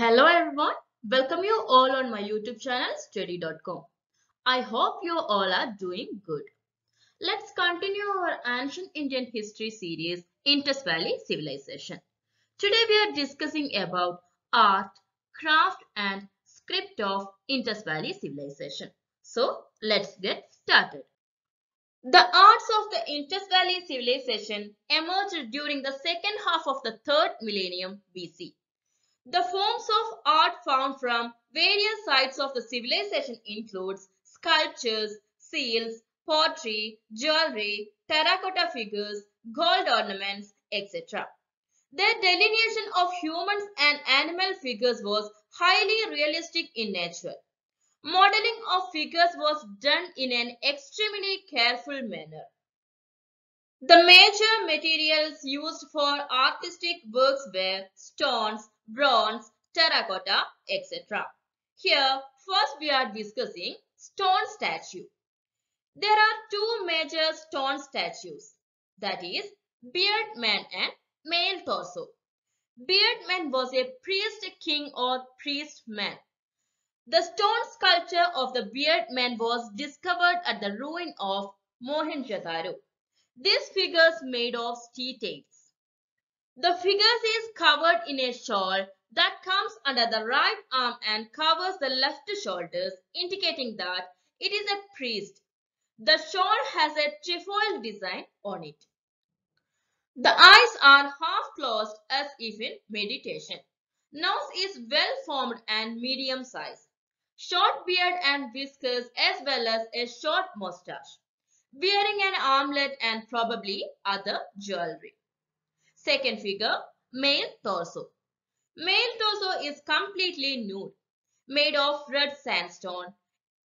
Hello everyone, welcome you all on my YouTube channel study.com. I hope you all are doing good. Let's continue our ancient Indian history series Indus Valley Civilization. Today we are discussing about art, craft and script of Indus Valley Civilization. So let's get started. The arts of the Indus Valley Civilization emerged during the second half of the third millennium BC. The forms of art found from various sites of the civilization includes sculptures, seals, pottery, jewelry, terracotta figures, gold ornaments, etc. Their delineation of humans and animal figures was highly realistic in nature. Modeling of figures was done in an extremely careful manner. The major materials used for artistic works were stones, bronze, terracotta, etc. Here, first we are discussing stone statue. There are two major stone statues, that is, beard man and male torso. Beard man was a priest king or priest man. The stone sculpture of the beard man was discovered at the ruin of Mohenjo-daro. These figures made of steatites. The figure is covered in a shawl that comes under the right arm and covers the left shoulders, indicating that it is a priest. The shawl has a trefoil design on it. The eyes are half closed as if in meditation. Nose is well formed and medium size. Short beard and whiskers as well as a short mustache. Wearing an armlet and probably other jewelry. Second figure, male torso. Male torso is completely nude, made of red sandstone.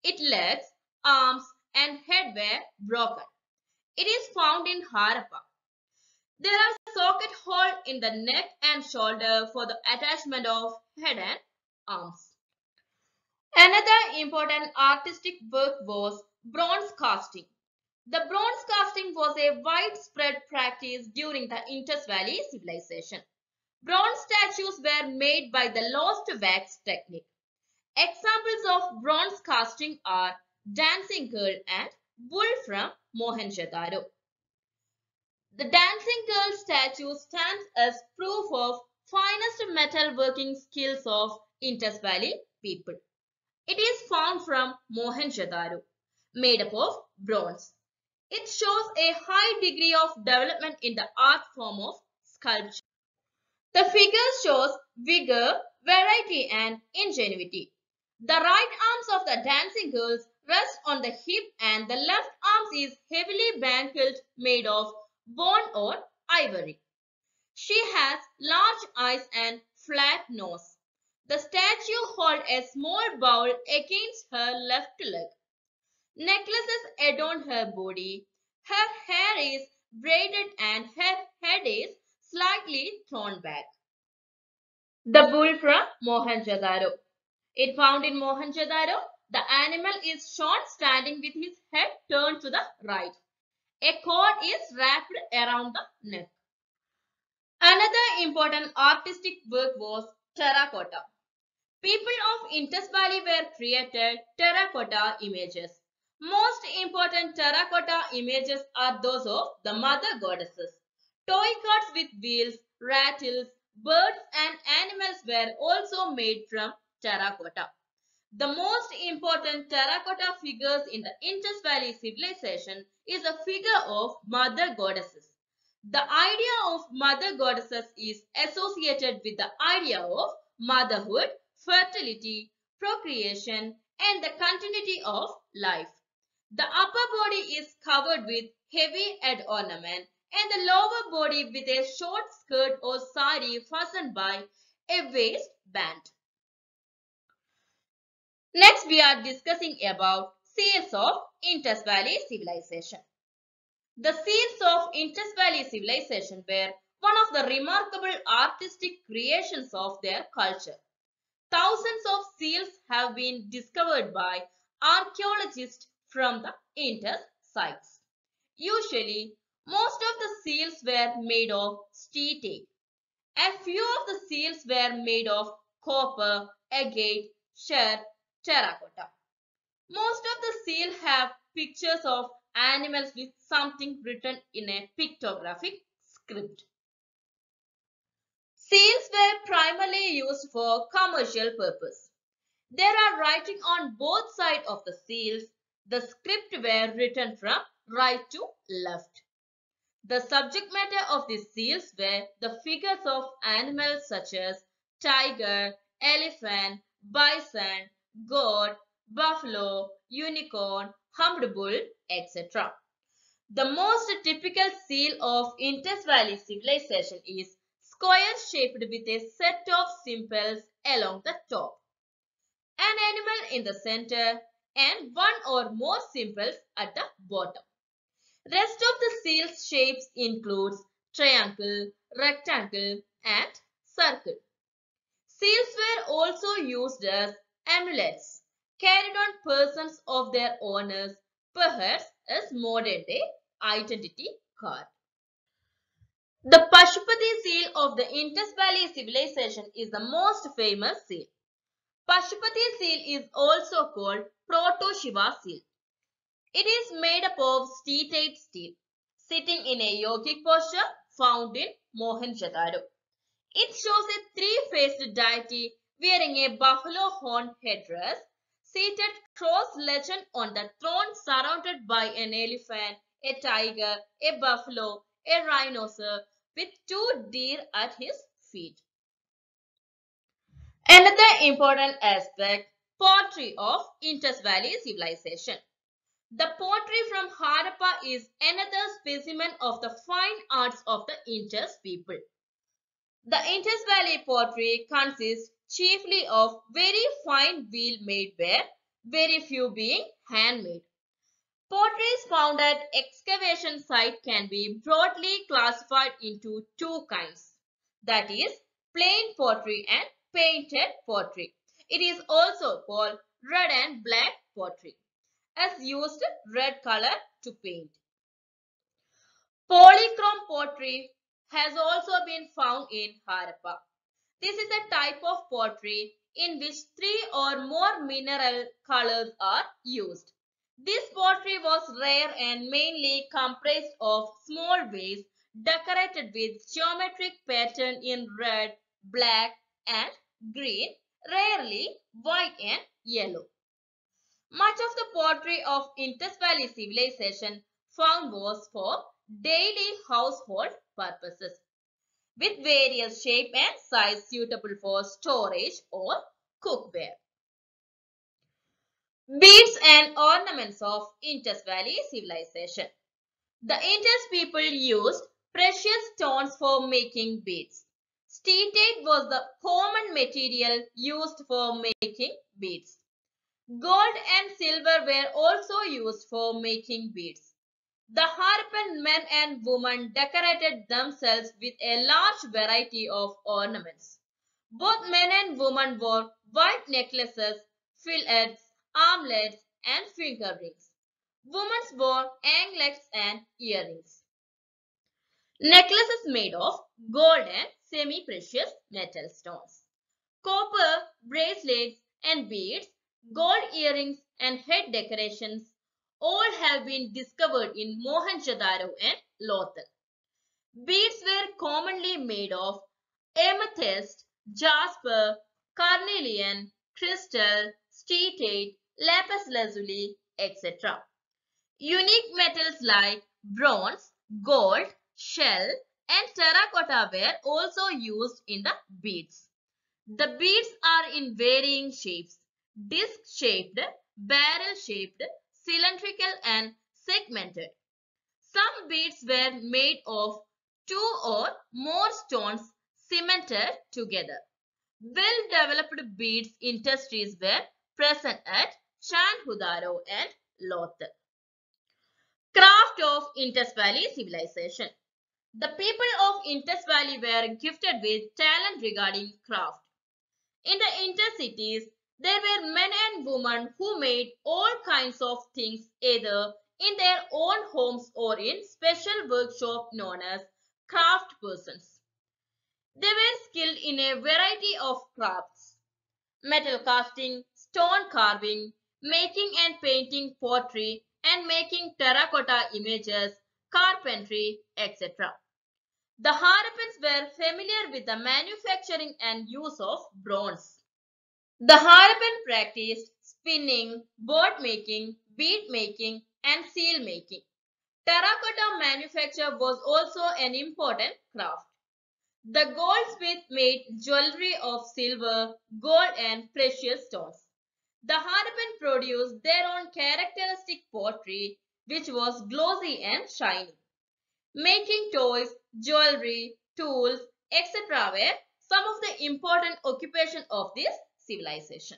Its legs, arms and head were broken. It is found in Harappa. There are socket hole in the neck and shoulder for the attachment of head and arms. Another important artistic work was bronze casting. The bronze casting was a widespread practice during the Indus Valley civilization. Bronze statues were made by the lost wax technique. Examples of bronze casting are Dancing Girl and Bull from Mohenjo-daro. The Dancing Girl statue stands as proof of finest metalworking skills of Indus Valley people. It is found from Mohenjo-daro, made up of bronze. It shows a high degree of development in the art form of sculpture. The figure shows vigor, variety and ingenuity. The right arms of the dancing girls rest on the hip and the left arm is heavily bankled made of bone or ivory. She has large eyes and flat nose. The statue holds a small bowl against her left leg. Necklaces adorn her body. Her hair is braided and her head is slightly thrown back. The bull from Mohenjo-daro. It found in Mohenjo-daro, the animal is shown standing with his head turned to the right. A cord is wrapped around the neck. Another important artistic work was terracotta. People of Indus Valley were created terracotta images. Most important terracotta images are those of the mother goddesses. Toy carts with wheels, rattles, birds and animals were also made from terracotta. The most important terracotta figures in the Indus Valley civilization is a figure of mother goddesses. The idea of mother goddesses is associated with the idea of motherhood, fertility, procreation, and the continuity of life. The upper body is covered with heavy head ornament and the lower body with a short skirt or sari fastened by a waistband. Next, we are discussing about seals of Indus Valley civilization. The seals of Indus Valley civilization were one of the remarkable artistic creations of their culture. Thousands of seals have been discovered by archaeologists from the Indus sites. Usually, most of the seals were made of steatite. A few of the seals were made of copper, agate, shell, terracotta. Most of the seal have pictures of animals with something written in a pictographic script. Seals were primarily used for commercial purpose. There are writing on both sides of the seals. The script were written from right to left. The subject matter of the seals were the figures of animals such as tiger, elephant, bison, goat, buffalo, unicorn, humped bull, etc. The most typical seal of Indus Valley civilization is square shaped with a set of symbols along the top, an animal in the center and one or more symbols at the bottom. Rest of the seal's shapes includes triangle, rectangle and circle. Seals were also used as amulets carried on persons of their owners, perhaps as modern day identity card. The Pashupati seal of the Indus Valley civilization is the most famous seal. Pashupati seal is also called Proto-Shiva seal. It is made up of steatite steel, sitting in a yogic posture found in Mohenjo-daro. It shows a three-faced deity wearing a buffalo horn headdress, seated cross-legged on the throne surrounded by an elephant, a tiger, a buffalo, a rhinoceros with two deer at his feet. Another important aspect, pottery of Indus Valley civilization. The pottery from Harappa is another specimen of the fine arts of the Indus people. The Indus Valley pottery consists chiefly of very fine wheel made ware, very few being handmade. Potteries found at excavation site can be broadly classified into two kinds. That is, plain pottery and painted pottery. It is also called red and black pottery as used red color to paint. Polychrome pottery has also been found in Harappa. This is a type of pottery in which three or more mineral colors are used. This pottery was rare and mainly comprised of small vases decorated with geometric pattern in red, black and green, rarely white and yellow. Much of the pottery of Indus Valley civilization found was for daily household purposes with various shape and size suitable for storage or cookware. Beads and ornaments of Indus Valley civilization. The Indus people used precious stones for making beads. Steatite was the common material used for making beads. Gold and silver were also used for making beads. The Harappan men and women decorated themselves with a large variety of ornaments. Both men and women wore white necklaces, fillets, armlets, and finger rings. Women wore anklets and earrings. Necklaces made of gold and semi-precious metal stones. Copper, bracelets, and beads gold earrings and head decorations all have been discovered in Mohenjo-daro and Lothal. Beads were commonly made of amethyst, jasper, carnelian, crystal, steatite, lapis lazuli, etc. Unique metals like bronze, gold, shell and terracotta were also used in the beads. The beads are in varying shapes disc-shaped, barrel-shaped, cylindrical and segmented. Some beads were made of two or more stones cemented together. Well-developed beads industries were present at Chanhudaro and Lothal. Craft of Indus Valley Civilization The people of Indus Valley were gifted with talent regarding craft. In the Indus cities, there were men and women who made all kinds of things either in their own homes or in special workshops known as craft persons. They were skilled in a variety of crafts. metal casting, stone carving, making and painting pottery, and making terracotta images, carpentry, etc. The Harappans were familiar with the manufacturing and use of bronze. The Harappan practiced spinning, board making, bead making, and seal making. Terracotta manufacture was also an important craft. The goldsmith made jewelry of silver, gold, and precious stones. The Harappan produced their own characteristic pottery, which was glossy and shiny. Making toys, jewelry, tools, etc. were some of the important occupations of this civilization.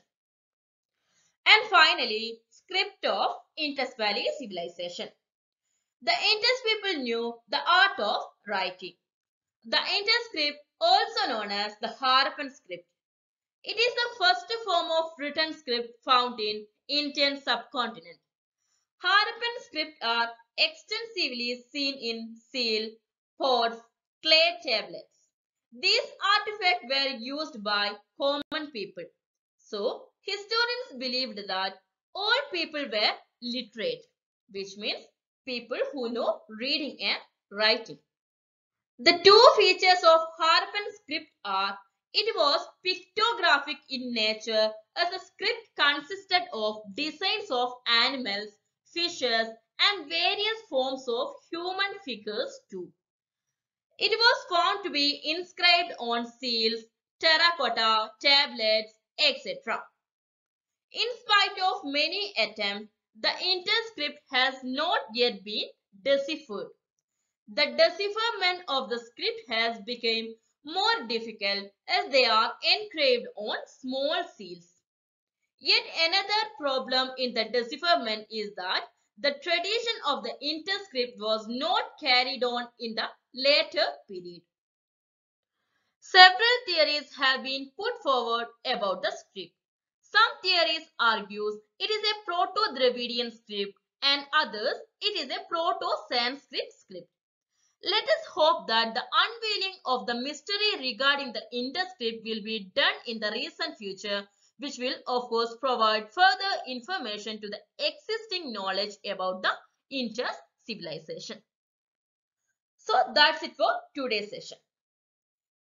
And finally, script of Indus Valley civilization. The Indus people knew the art of writing. The Indus script, also known as the Harappan script. It is the first form of written script found in Indian subcontinent. Harappan script are extensively seen in seal, pots, clay tablets. These artifacts were used by common people. So, historians believed that all people were literate, which means people who know reading and writing. The two features of Harappan script are it was pictographic in nature as the script consisted of designs of animals, fishes and various forms of human figures too. It was found to be inscribed on seals, terracotta, tablets, etc. In spite of many attempts, the Indus script has not yet been deciphered. The decipherment of the script has become more difficult as they are engraved on small seals. Yet another problem in the decipherment is that the tradition of the Indus script was not carried on in the later period. Several theories have been put forward about the script. Some theories argues it is a Proto-Dravidian script and others it is a Proto-Sanskrit script. Let us hope that the unveiling of the mystery regarding the Indus script will be done in the recent future which will of course provide further information to the existing knowledge about the Indus civilization. So that's it for today's session.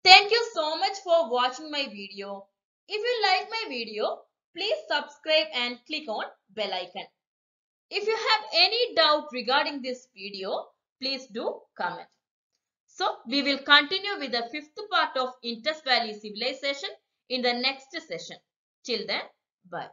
Thank you so much for watching my video. If you like my video, please subscribe and click on bell icon. If you have any doubt regarding this video, please do comment. So, we will continue with the fifth part of Indus Valley Civilization in the next session. Till then, bye.